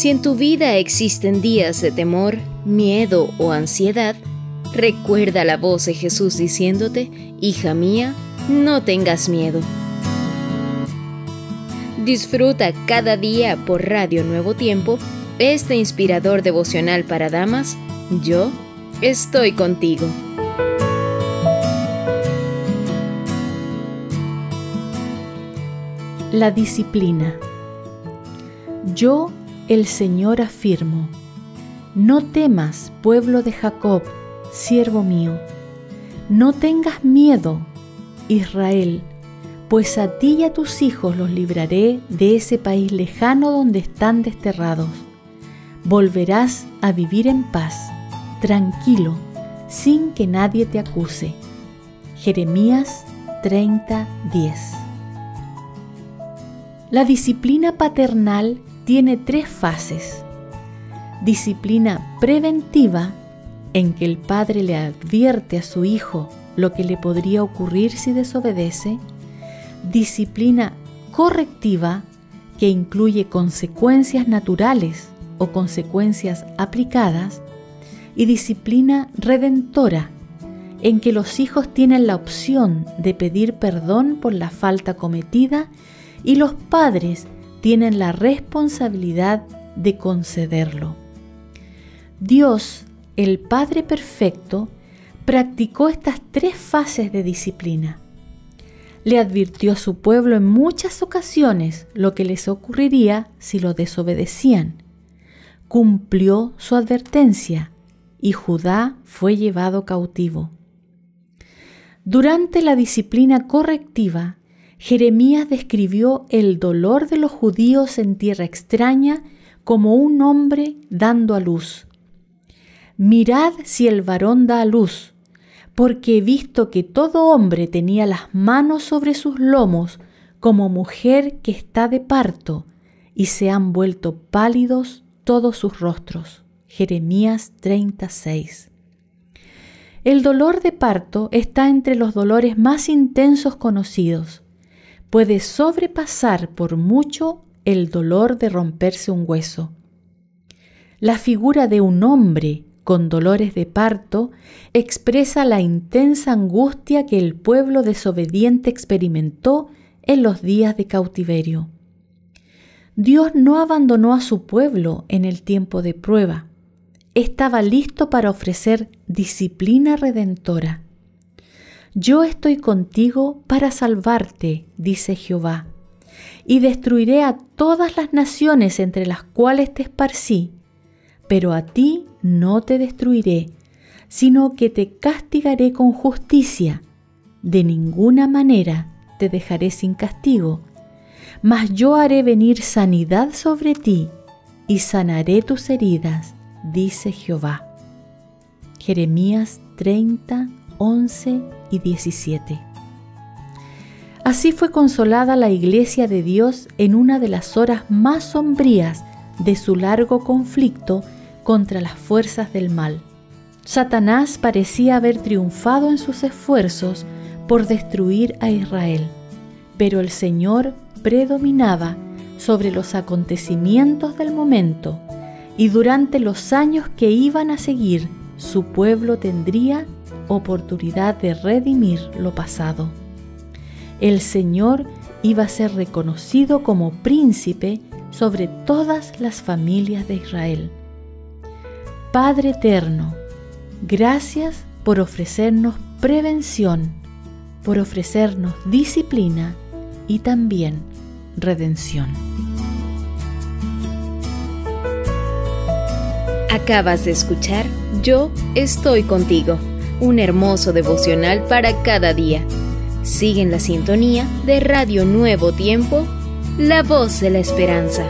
Si en tu vida existen días de temor, miedo o ansiedad, recuerda la voz de Jesús diciéndote, hija mía, no tengas miedo. Disfruta cada día por Radio Nuevo Tiempo este inspirador devocional para damas. Yo estoy contigo. La disciplina. Yo, el Señor, afirmo, no temas, pueblo de Jacob, siervo mío, no tengas miedo, Israel, pues a ti y a tus hijos los libraré de ese país lejano donde están desterrados. Volverás a vivir en paz, tranquilo, sin que nadie te acuse. Jeremías 30:10 La disciplina paternal tiene tres fases. Disciplina preventiva, en que el padre le advierte a su hijo lo que le podría ocurrir si desobedece disciplina correctiva que incluye consecuencias naturales o consecuencias aplicadas y disciplina redentora en que los hijos tienen la opción de pedir perdón por la falta cometida y los padres tienen la responsabilidad de concederlo. Dios, el Padre Perfecto, practicó estas tres fases de disciplina le advirtió a su pueblo en muchas ocasiones lo que les ocurriría si lo desobedecían. Cumplió su advertencia y Judá fue llevado cautivo. Durante la disciplina correctiva, Jeremías describió el dolor de los judíos en tierra extraña como un hombre dando a luz. Mirad si el varón da a luz, porque he visto que todo hombre tenía las manos sobre sus lomos como mujer que está de parto, y se han vuelto pálidos todos sus rostros. Jeremías 36. El dolor de parto está entre los dolores más intensos conocidos. Puede sobrepasar por mucho el dolor de romperse un hueso. La figura de un hombre con dolores de parto, expresa la intensa angustia que el pueblo desobediente experimentó en los días de cautiverio. Dios no abandonó a su pueblo en el tiempo de prueba. Estaba listo para ofrecer disciplina redentora. Yo estoy contigo para salvarte, dice Jehová, y destruiré a todas las naciones entre las cuales te esparcí pero a ti no te destruiré, sino que te castigaré con justicia. De ninguna manera te dejaré sin castigo, mas yo haré venir sanidad sobre ti y sanaré tus heridas, dice Jehová. Jeremías 30, 11 y 17. Así fue consolada la iglesia de Dios en una de las horas más sombrías de su largo conflicto contra las fuerzas del mal. Satanás parecía haber triunfado en sus esfuerzos por destruir a Israel, pero el Señor predominaba sobre los acontecimientos del momento y durante los años que iban a seguir su pueblo tendría oportunidad de redimir lo pasado. El Señor iba a ser reconocido como príncipe sobre todas las familias de Israel. Padre eterno, gracias por ofrecernos prevención, por ofrecernos disciplina y también redención. Acabas de escuchar Yo estoy contigo, un hermoso devocional para cada día. Sigue en la sintonía de Radio Nuevo Tiempo, la voz de la esperanza.